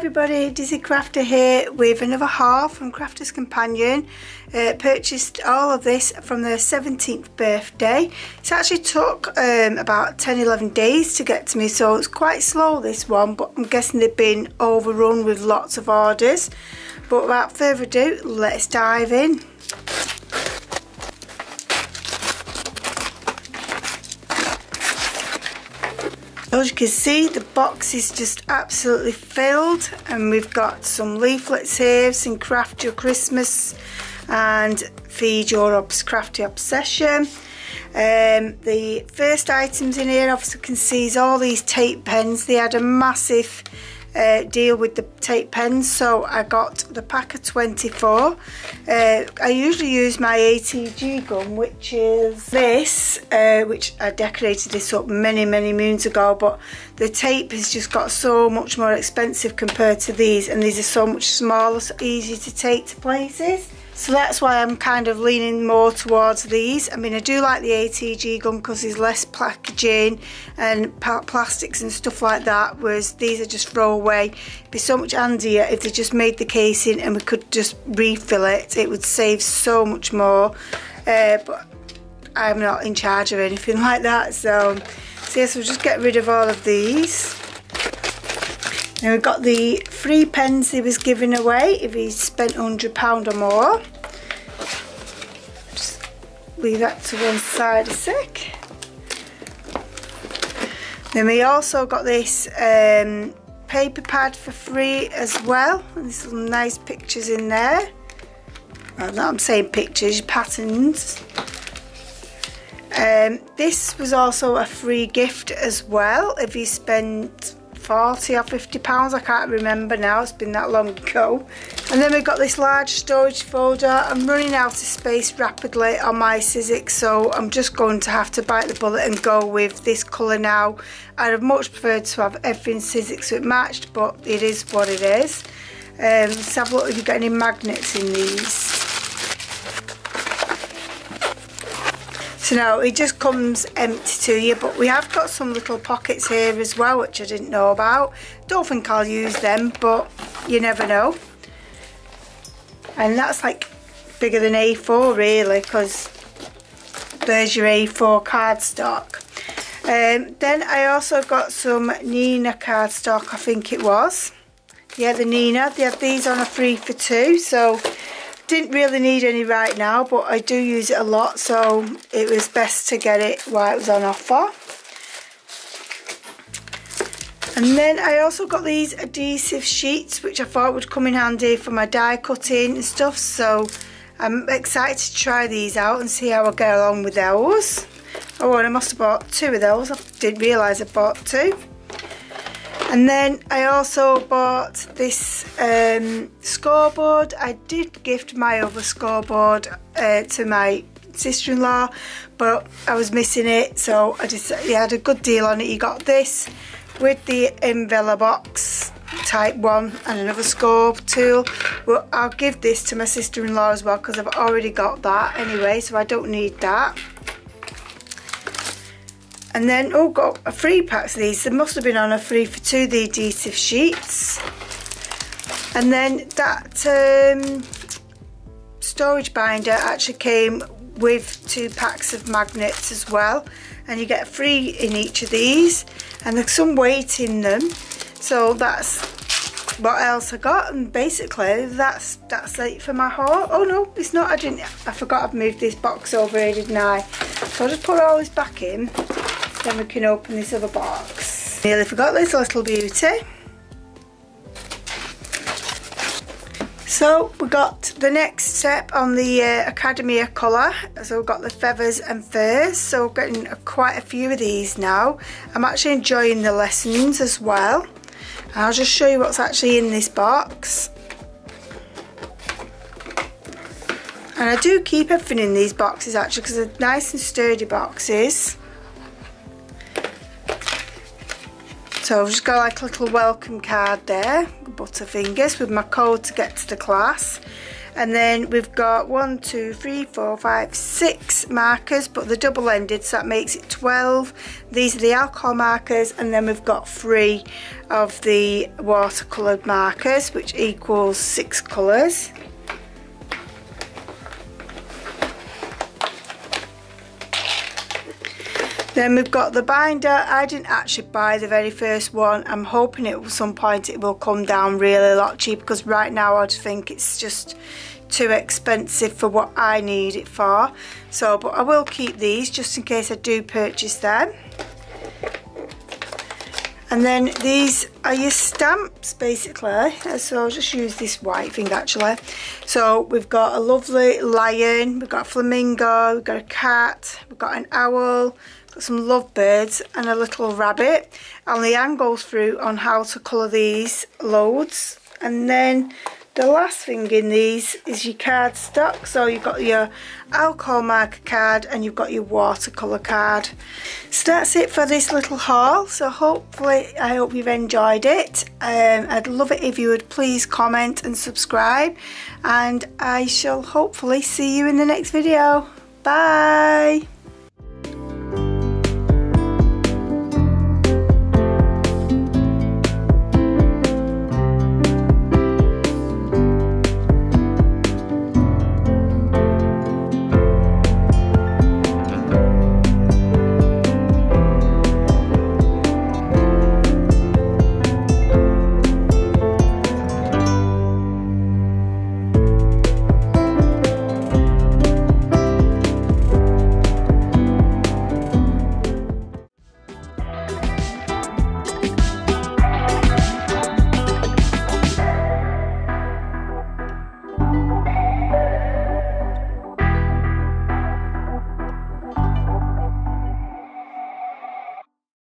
everybody, Dizzy Crafter here with another haul from Crafter's Companion. Uh, purchased all of this from their 17th birthday. It actually took um, about 10-11 days to get to me so it's quite slow this one but I'm guessing they've been overrun with lots of orders. But without further ado, let's dive in. As you can see the box is just absolutely filled and we've got some leaflets here, some craft your Christmas and feed your crafty obsession. Um, the first items in here obviously you can see is all these tape pens. They had a massive uh, deal with the tape pens so I got the pack of 24 uh, I usually use my ATG gun which is this uh, which I decorated this up many many moons ago but the tape has just got so much more expensive compared to these and these are so much smaller so easy to take to places so that's why I'm kind of leaning more towards these. I mean, I do like the ATG gun because there's less packaging and plastics and stuff like that, whereas these are just throwaway. It'd be so much handier if they just made the casing and we could just refill it. It would save so much more. Uh, but I'm not in charge of anything like that. So, so yes, we'll just get rid of all of these. Now we've got the free pens he was giving away if he spent £100 or more. Just leave that to one side a sec. Then we also got this um, paper pad for free as well. There's some nice pictures in there. Well, not I'm saying pictures, patterns. Um, this was also a free gift as well if you spent 40 or 50 pounds I can't remember now it's been that long ago. And then we've got this large storage folder. I'm running out of space rapidly on my Sizzix so I'm just going to have to bite the bullet and go with this colour now. I'd have much preferred to have everything Sizzix so it matched but it is what it is. Um, let's have a look if you've got any magnets in these So now it just comes empty to you, but we have got some little pockets here as well, which I didn't know about. Don't think I'll use them, but you never know. And that's like bigger than A4 really, because there's your A4 cardstock. Um, then I also got some Neenah cardstock, I think it was. Yeah, the Neenah. They have these on a free for two, so didn't really need any right now, but I do use it a lot, so it was best to get it while it was on offer. And then I also got these adhesive sheets, which I thought would come in handy for my die cutting and stuff, so I'm excited to try these out and see how I get along with those. Oh, and I must have bought two of those. I didn't realise I bought two. And then I also bought this um, scoreboard. I did gift my other scoreboard uh, to my sister-in-law, but I was missing it, so I just yeah, had a good deal on it. You got this with the Invella box type one and another scope tool. Well, I'll give this to my sister-in-law as well because I've already got that anyway, so I don't need that. And then, oh, got a free pack of these. They must have been on a free for two, the adhesive sheets. And then that um, storage binder actually came with two packs of magnets as well. And you get free in each of these. And there's some weight in them. So that's what else I got. And basically, that's that's it for my haul. Oh no, it's not. I didn't. I forgot I've moved this box over here, didn't I? So I'll just put all this back in. Then we can open this other box. Nearly forgot this little beauty. So we got the next step on the uh, Academy of Colour. So we've got the feathers and furs. So we're getting quite a few of these now. I'm actually enjoying the lessons as well. I'll just show you what's actually in this box. And I do keep everything in these boxes actually because they're nice and sturdy boxes. So I've just got like a little welcome card there, Butterfingers with my code to get to the class. and then we've got one two three four five six markers but they're double ended so that makes it 12 these are the alcohol markers and then we've got three of the watercoloured markers which equals six colours Then we've got the binder. I didn't actually buy the very first one. I'm hoping at some point it will come down really a lot cheaper because right now I just think it's just too expensive for what I need it for. So, but I will keep these just in case I do purchase them. And then these are your stamps basically. Uh, so I'll just use this white thing actually. So we've got a lovely lion, we've got a flamingo, we've got a cat, we've got an owl, got some lovebirds and a little rabbit and Leanne goes through on how to colour these loads. And then the last thing in these is your card stock so you've got your alcohol marker card and you've got your watercolour card. So that's it for this little haul. So hopefully I hope you've enjoyed it. Um, I'd love it if you would please comment and subscribe. And I shall hopefully see you in the next video. Bye